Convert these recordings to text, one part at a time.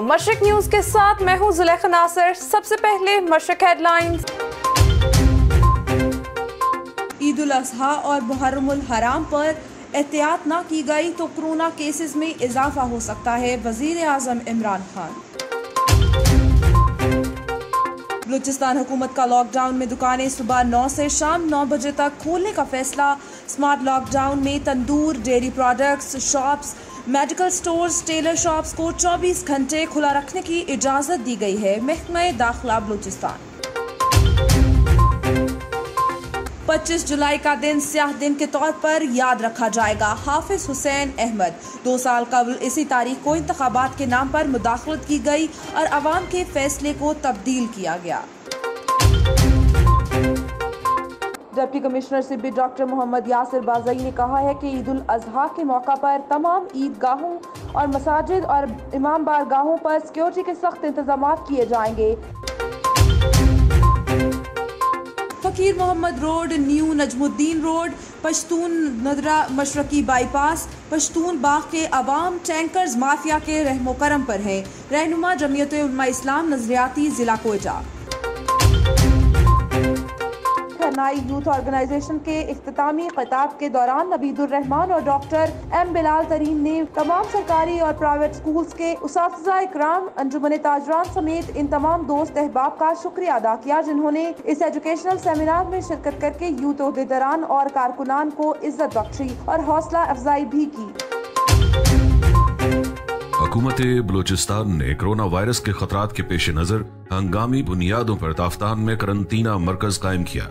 Mashrak news के साथ मैं हूँ जुलेखा सबसे पहले मशरक हेडलाइंस। ईद अजहा और हराम पर एहतियात ना की गई तो कोरोना केसेस में इजाफा हो सकता है वज़ीर अजम इमरान खान। बलूचिस्तान हुकूमत का लॉकडाउन में दुकानें सुबह नौ से शाम नौ बजे तक खोलने का फैसला। स्मार्ट लॉकडाउन में tandoor, dairy products, shops, medical stores, tailor shops को 24 घंटे खुला रखने की इजाज़त दी गई है। महकमा दाखिला बलूचिस्तान। 25 जुलाई का दिन स्याह दिन के तौर पर याद रखा जाएगा। हाफिज हुसैन अहमद। दो साल कबल इसी तारीख को इंतबात के नाम पर मुदाखलत की गई और अवाम के फैसले को तब्दील किया गया। Deputy commissioner Sibi doctor Mohammad Yasir Bazai ने कहा है कि ईद उल अजहा के मौका पर तमाम ईदगाहों और मसाजिद और इमाम बारगाहों पर सिक्योरिटी के सख्त इंतज़ाम किए जाएँगे। Faqir Mohammad road, new Najmuddin road, Pashtun नदरा मशरकी bypass, Pashtun Bagh के आवाम टैंकर्स माफिया के रहमो करम पर हैं। रहनुमा जमीयत इस्लाम नजरियाती जिला कोयटा। खनाई यूथ ऑर्गेनाइजेशन के अख्तामी खिताब के दौरान नबीदुलरहमान और डॉक्टर एम बिलाल तरीन ने तमाम सरकारी और प्राइवेट स्कूल के उस इक्राम, अंजुमन ताजरान समेत इन तमाम दोस्त अहबाब का शुक्रिया अदा किया, जिन्होंने इस एजुकेशनल सेमिनार में शिरकत करके यूथ अहदेदारान और कारकुनान को इज़्ज़त बख्शी और हौसला अफजाई भी की। हुकूमत बलोचिस्तान ने कोरोना वायरस के खतरात के पेश नज़र हंगामी बुनियादों पर ताफ्तान में करंतना मरकज कायम किया।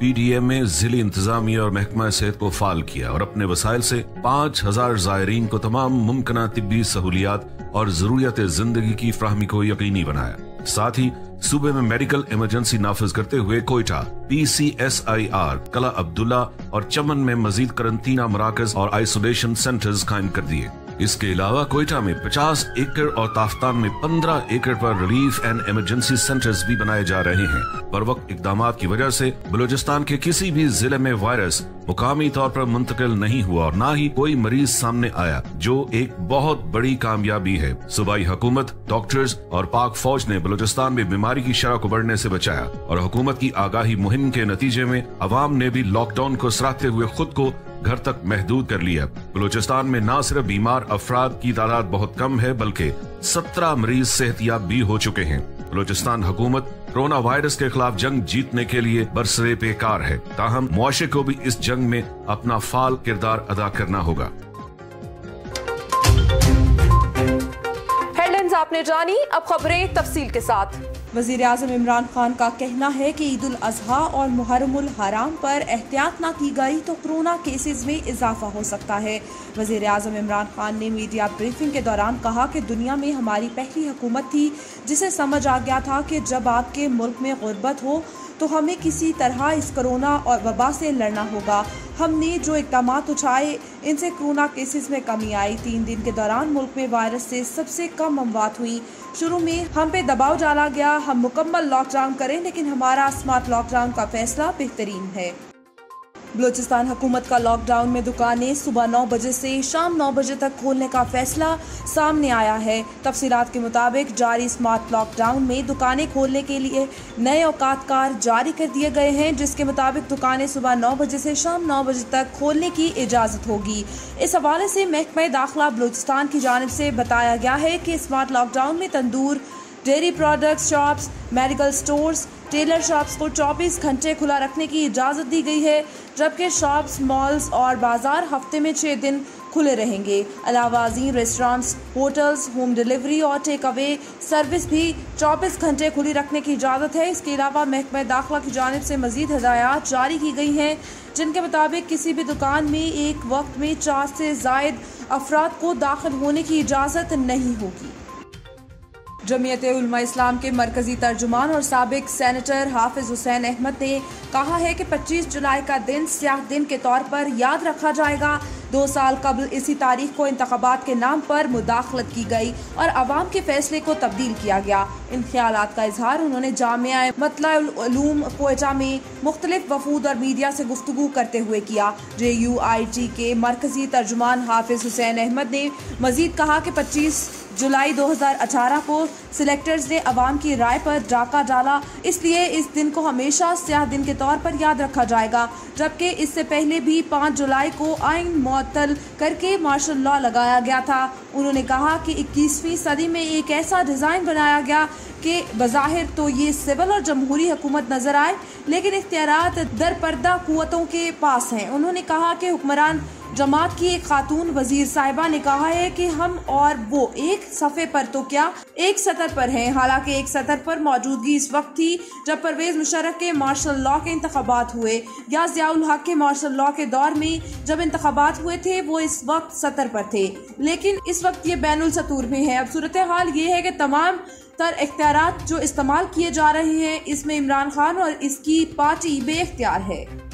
पीडीएम में जिली इंतजामिया और महकमा सेहत को फाल किया और अपने वसाइल से पाँच हज़ार जायरीन को तमाम मुमकिन तबी सहूलियात और जरूरियात ज़िंदगी की फ्राहमी को यकीनी बनाया। साथ ही, सूबे में मेडिकल इमरजेंसी नाफिज करते हुए Quetta P C S I R Qila Abdullah और चमन में मजीद करंतना मराकज और आइसोलेशन सेंटर्स कायम कर दिए। इसके अलावा कोयटा में 50 एकड़ और ताफ्तान में 15 एकड़ पर रिलीफ एंड इमरजेंसी सेंटर्स भी बनाए जा रहे हैं। पर वक्त इकदाम की वजह से बलूचिस्तान के किसी भी ज़िले में वायरस मुकामी तौर पर मुंतकिल नहीं हुआ और न ही कोई मरीज़ सामने आया, जो एक बहुत बड़ी कामयाबी है। सूबाई हुकूमत, डॉक्टर्स और पाक फौज ने बलूचिस्तान में बीमारी की शरह को बढ़ने से बचाया और हुकूमत की आगाही मुहिम के नतीजे में अवाम ने भी लॉकडाउन को सराहते हुए खुद को घर तक महदूद कर लिया। बलूचिस्तान में न सिर्फ़ बीमार अफराद की तादाद बहुत कम है, बल्कि सत्रह मरीज़ सेहतियाब भी हो चुके हैं। बलूचिस्तान हुकूमत कोरोना वायरस के खिलाफ जंग जीतने के लिए बरसरे बेकार है। ताहम मुआशे को भी इस जंग में अपना फाल किरदार अदा करना होगा। आपने जानी, अब खबरें तफसील के साथ। वज़ीर अजम इमरान खान का कहना है कि ईद अजहा और मुहर्रमुल हराम पर एहतियात ना की गई तो कोरोना केसेस में इजाफा हो सकता है। वज़ीर अजम इमरान खान ने मीडिया ब्रीफिंग के दौरान कहा कि दुनिया में हमारी पहली हुकूमत थी, जिसे समझ आ गया था कि जब आपके मुल्क में गुर्बत हो तो हमें किसी तरह इस कोरोना और वबा से लड़ना होगा। हमने जो इकदाम उठाए, इनसे कोरोना केसेस में कमी आई। तीन दिन के दौरान मुल्क में वायरस से सबसे कम अमवात हुई। शुरू में हम पे दबाव डाला गया, हम मुकम्मल लॉकडाउन करें, लेकिन हमारा स्मार्ट लॉकडाउन का फैसला बेहतरीन है। बलोचिस्तान हुकूमत का लॉकडाउन में दुकानें सुबह नौ बजे से शाम नौ बजे तक खोलने का फैसला सामने आया है। तफसीत के मुताबिक जारी स्मार्ट लॉकडाउन में दुकानें खोलने के लिए नए औकातकार जारी कर दिए गए हैं, जिसके मुताबिक दुकानें सुबह नौ बजे से शाम नौ बजे तक खोलने की इजाज़त होगी। इस हवाले से महकमा दाखिला बलोचिस्तान की जानब से बताया गया है कि स्मार्ट लॉकडाउन में tandoor, dairy products, shops, medical stores tailor shops को 24 घंटे खुला रखने की इजाज़त दी गई है, जबकि शॉप्स, मॉल्स और बाज़ार हफ़्ते में छः दिन खुले रहेंगे। अलावा रेस्टोरेंट्स, होटल्स, होम डिलीवरी और टेक अवे सर्विस भी 24 घंटे खुली रखने की इजाज़त है। इसके अलावा महकमा दाखिला की जानब से मजीद हदायत जारी की गई हैं, जिनके मुताबिक किसी भी दुकान में एक वक्त में चार से जायद अफराद को दाखिल होने की इजाज़त नहीं होगी। जमीयत इस्लाम के मरकजी तर्जुमान और सबक सैनिटर हाफिज हुसैन अहमद ने कहा है कि 25 जुलाई का दिन स्याह दिन के तौर पर याद रखा जाएगा। दो साल कबल इसी तारीख को इंतबात के नाम पर मुदाखलत की गई और आवाम के फैसले को तब्दील किया गया। इन ख्याल का इजहार उन्होंने जामिया मतलूम कोयटा में मुख्तलिफ़ वफूद और मीडिया से गुफ्तु करते हुए किया। जे यू आई टी के मरकजी तर्जुमान हाफिज हुसैन अहमद ने मजीद कहा कि पच्चीस जुलाई 2018 को सिलेक्टर्स ने अवाम की राय पर डाका डाला। इसलिए इस दिन को हमेशा स्याह दिन के तौर पर याद रखा जाएगा, जबकि इससे पहले भी 5 जुलाई को आइन मअतल करके मार्शल लॉ लगाया गया था। उन्होंने कहा कि 21वीं सदी में एक ऐसा डिज़ाइन बनाया गया कि बज़ाहिर तो ये सिविल और जमहूरी हुकूमत नज़र आए, लेकिन इख्तियार दरपर्दा कुतों के पास हैं। उन्होंने कहा कि हुक्मरान जमात की एक खातून वज़ीर साहिबा ने कहा है कि हम और वो एक सफ़े पर तो क्या एक सतर पर हैं? हालाँकि एक सतर पर मौजूदगी इस वक्त थी जब परवेज मुशरफ के मार्शल लॉ के इंतबात हुए। या जियाउल हक के मार्शल लॉ के दौर में जब इंतबात हुए थे, वो इस वक्त सतर पर थे। लेकिन इस वक्त ये बैन सतूर में है। अब सूरत हाल ये है कि तमाम तर इख्तियार जो इस्तेमाल किए जा रहे हैं, इसमें इमरान खान और इसकी पार्टी बे इख्तियार है।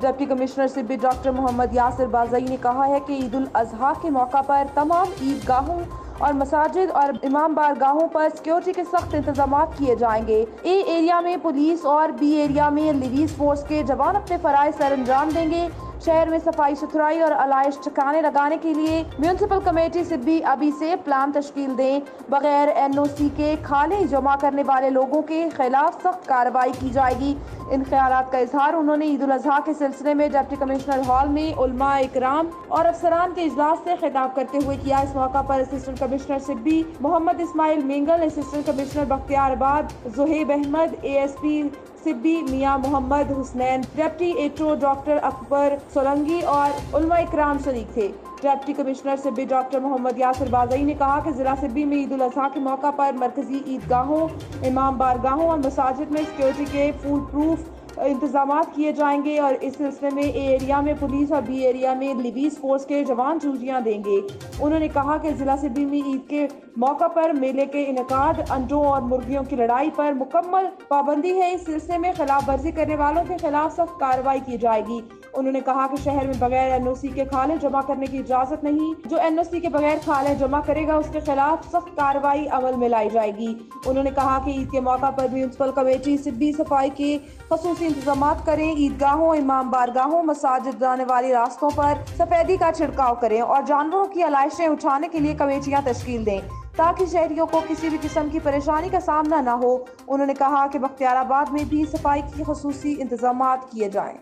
Deputy commissioner Sibi doctor Mohammad Yasir Bazai ने कहा है कि ईद उल अजहा के मौका पर तमाम ईदगाहों और मसाजिद और इमाम बारगाहों पर सिक्योरिटी के सख्त इंतज़ाम किए जाएँगे। ए एरिया में पुलिस और बी एरिया में लिवीज फोर्स के जवान अपने फराज सर अंजाम देंगे। शहर में सफ़ाई सुथराई और अलाइश ठिकाने लगाने के लिए म्यूनसिपल कमेटी से भी अभी से प्लान तश्कील दें। बगैर एन ओ सी के खाने जमा करने वाले लोगों के खिलाफ सख्त कार्रवाई की जाएगी। इन ख्याल का इजहार उन्होंने ईद उल अजहा के सिलसिले में डिप्टी कमिश्नर हॉल में उलमा इकराम और अफसरान के इजलास से खिताब करते हुए किया। इस मौका पर assistant commissioner Sibi Mohammad Ismail Mengal assistant commissioner Bakhtiarabad, Zuhaib Ahmed A S P Sibi Mian Mohammad Husnain, deputy auto doctor Akbar Solangi और उलमा इकराम शरीक थे। Deputy commissioner Sibi doctor Mohammad Yasir Bazai ने कहा कि जिला सिब्बी में ईद उजी के मौका पर मरकजी ईदगाहों, इमाम बारगाहों और मसाजिद में सिक्योरिटी के फूल प्रूफ इंतज़ाम किए जाएँगे और इस सिलसिले में ए एरिया में पुलिस और बी एरिया में लिबीज फोर्स के जवान ड्यूटियाँ देंगे। उन्होंने कहा कि जिला सिबी में ईद के मौका पर मेले के इनका अंडों और मुर्गियों की लड़ाई पर मुकम्मल पाबंदी है। इस सिलसिले में खिलाफ वर्जी करने वालों के खिलाफ सख्त कार्रवाई की जाएगी। उन्होंने कहा कि शहर में बगैर एनओसी के खाले जमा करने की इजाज़त नहीं। जो एनओसी के बगैर खाले जमा करेगा, उसके खिलाफ सख्त कार्रवाई अमल में लाई जाएगी। उन्होंने कहा कि ईद के मौका पर म्यूनसिपल कमेटी सिब्बी सफ़ाई के खसूस इंतज़ाम करें, ईदगाहों, इमाम बारगाहों, मसाजिद जाने वाले रास्तों पर सफेदी का छिड़काव करें और जानवरों की अलाइशें उठाने के लिए कमेटियाँ तश्कील दें, ताकि शहरियों को किसी भी किस्म की परेशानी का सामना न हो। उन्होंने कहा कि बख्तियाराबाद में भी सफ़ाई की खसूसी इंतज़ाम किए जाएँ।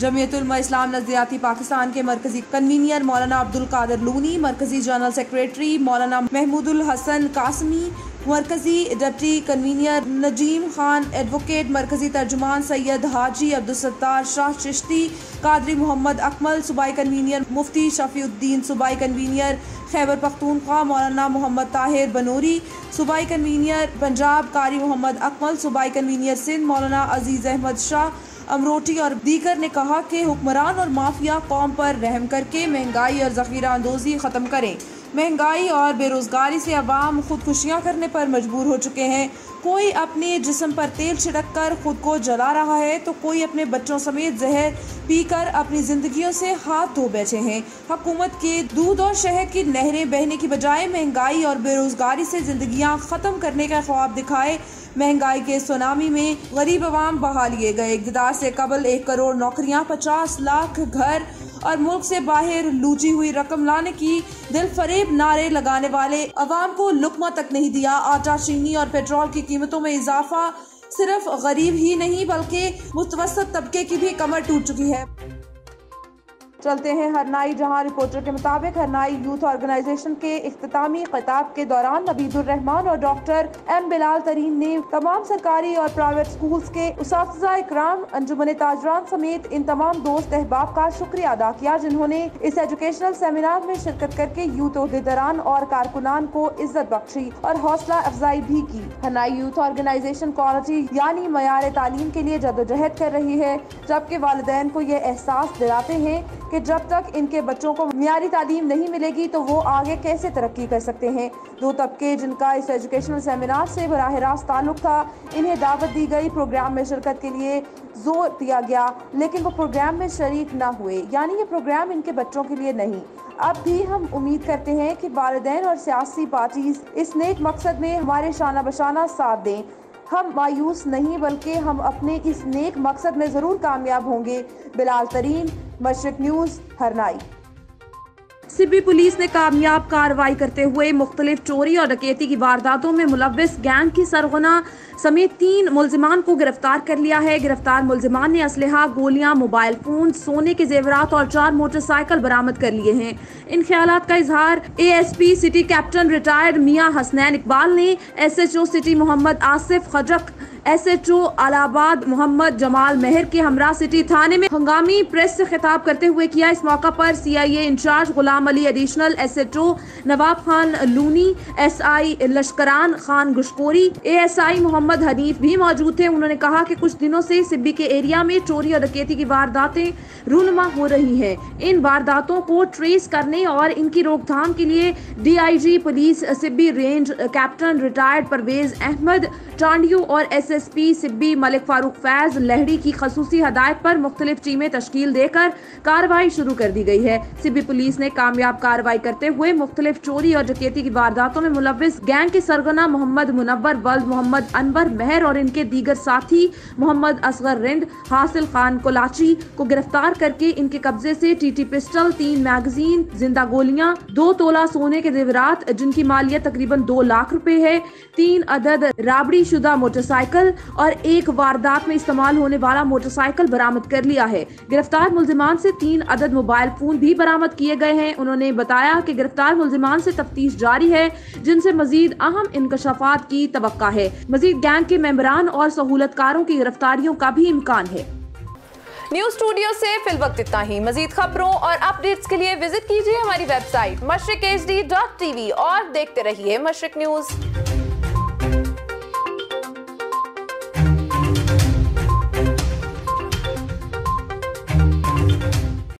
जमीयतुलमा इस्लाम नजरियाती पाकिस्तान के मरकजी कन्वीनियर मौलाना अब्दुल कादर लूनी, मरकजी जनरल सेक्रेटरी मौलाना महमूदुल हसन कासमी, मरकजी deputy convener Nazim Khan advocate, मरकजी तर्जुमान सैयद हाजी अब्दुलसत्तार शाह चिश्ती, कादरी मोहम्मद अकमल सूबाई कन्वीनियर मुफ्ती शफीउद्दीन, सूबाई कन्वीनियर खैबर पख्तूनख्वा मौलाना मोहम्मद ताहिर बनूरी, सूबाई कन्वीनियर पंजाब कारी मोहम्मद अकमल, सूबाई कन्वीनियर सिंध मौलाना अज़ीज़ अहमद शाह अमरोटी और दीकर ने कहा कि हुक्मरान और माफिया कौम पर रहम करके महँगाई और जखीरा अंदोजी ख़त्म करें। महँगाई और बेरोज़गारी से अवाम खुदकुशियाँ करने पर मजबूर हो चुके हैं। कोई अपने जिसम पर तेल छिड़क कर खुद को जला रहा है तो कोई अपने बच्चों समेत जहर पीकर अपनी जिंदगियों से हाथ धो बैठे हैं। हकूमत के दूध और शहद की नहरें बहने की बजाय महँगाई और बेरोजगारी से जिंदगियाँ ख़त्म करने का ख्वाब दिखाए। महँगाई के सुनामी में गरीब आवाम बहा लिए गए। इकदार से कबल एक करोड़ नौकरियाँ, पचास लाख घर और मुल्क से बाहर लूची हुई रकम लाने की दिल फरेब नारे लगाने वाले अवाम को लुकमा तक नहीं दिया। आटा, चीनी और पेट्रोल की कीमतों में इजाफा सिर्फ़ गरीब ही नहीं, बल्कि मुतवसत तबके की भी कमर टूट चुकी है। चलते हैं हरनाई जहाँ रिपोर्टर के मुताबिक हरनाई यूथ ऑर्गेनाइजेशन के अख्तामी खिताब के दौरान नबीदुलरहमान और डॉक्टर एम बिलाल तरीन ने तमाम सरकारी और प्राइवेट स्कूल्स के उस इक्राम, अंजुमन ताजरान समेत इन तमाम दोस्त अहबाब का शुक्रिया अदा किया, जिन्होंने इस एजुकेशनल सेमिनार में शिरकत करके यूथ अहदेदारान और कारकुनान को इज़्ज़त बख्शी और हौसला अफजाई भी की। हरनाई यूथ ऑर्गेनाइजेशन क्वालिटी यानी मैार तालीम के लिए जदोजहद कर रही है, जबकि वालदेन को यह एहसास दिलाते हैं कि जब तक इनके बच्चों को मीरी तालीम नहीं मिलेगी तो वो आगे कैसे तरक्की कर सकते हैं? दो तबके जिनका इस एजुकेशनल सेमिनार से बरह रास्त ताल्लुक था, इन्हें दावत दी गई प्रोग्राम में शिरकत के लिए ज़ोर दिया गया, लेकिन वो प्रोग्राम में शरीक ना हुए। यानी ये प्रोग्राम इनके बच्चों के लिए नहीं। अब भी हम उम्मीद करते हैं कि वालदेन और सियासी पार्टीज़ इस नेक मकसद में हमारे शाना बशाना साथ दें। हम मायूस नहीं, बल्कि हम अपने इस नेक मकसद में ज़रूर कामयाब होंगे। बिलाल तरीन मशरक न्यूज़, हरनाई। सिब्बी पुलिस ने कामयाब कार्रवाई करते हुए मुख्तलिफ़ चोरी और डकैती की वारदातों में मुलविस गैंग की सरगना समेत तीन मुलजमान को गिरफ़्तार कर लिया है। गिरफ़्तार मुलजमान ने असलहा गोलियाँ, मोबाइल फ़ोन, सोने के जेवरात और चार मोटरसाइकिल बरामद कर लिए हैं। इन ख्याल का इजहार ASP city captain retired Mian Hasnain Iqbal ने, SHO city Mohammad Asif Khajak SHO Allahabad Mohammad Jamal Mehar के हमरा सिटी थाने में हंगामी प्रेस से खिताब करते हुए किया इस मौका पर CIA incharge Ghulam Ali additional SHO Nawab Khan Looni SI Lashkaran Khan Gishkori ASI Mohammad Hanif भी मौजूद थे। उन्होंने कहा कि कुछ दिनों से सिब्बी के एरिया में चोरी और डकैती की वारदातें रूनमा हो रही है। इन वारदातों को ट्रेस करने और इनकी रोकथाम के लिए DIG police, Sibi range captain retired Parvez Ahmed, Chandio और S S P Sibi Malik Farooq Faiz Lehri की खसूसी हदायत पर मुख्तलिफ़ टीमें तश्कील देकर कार्रवाई शुरू कर दी गई है। सिब्बी पुलिस ने कामयाब कार्रवाई करते हुए मुख्तलिफ़ चोरी और डकैती की वारदातों में मुलविस गैंग के सरगना मोहम्मद मुनवर वल्द मोहम्मद अनवर मेहर और इनके दीगर साथी मोहम्मद असगर रिंद, हासिल खान कोलाची को गिरफ़्तार करके इनके कब्जे से टीटी पिस्टल, तीन मैगजीन, ज़िंदा गोलियाँ, दो तोला सोने के जेवरात जिनकी मालियत तकरीबन दो लाख रुपए है, तीन अदद राबड़ी शुदा मोटरसाइकिल और एक वारदात में इस्तेमाल होने वाला मोटरसाइकिल बरामद कर लिया है। गिरफ़्तार मुलजिमान से तीन अदद मोबाइल फ़ोन भी बरामद किए गए हैं। उन्होंने बताया कि गिरफ़्तार मुलजिमान से तफ्तीश जारी है, जिनसे मजीद अहम इंकशाफात की तो है। मजीद गैंग के मेम्बरान और सहूलतकारों की गिरफ्तारियों का भी इम्कान है। न्यूज़ स्टूडियो से फिल वक्त इतना ही। मजीद खबरों और अपडेट्स के लिए विज़िट कीजिए हमारी वेबसाइट मशरक और देखते रहिए मशरक न्यूज़।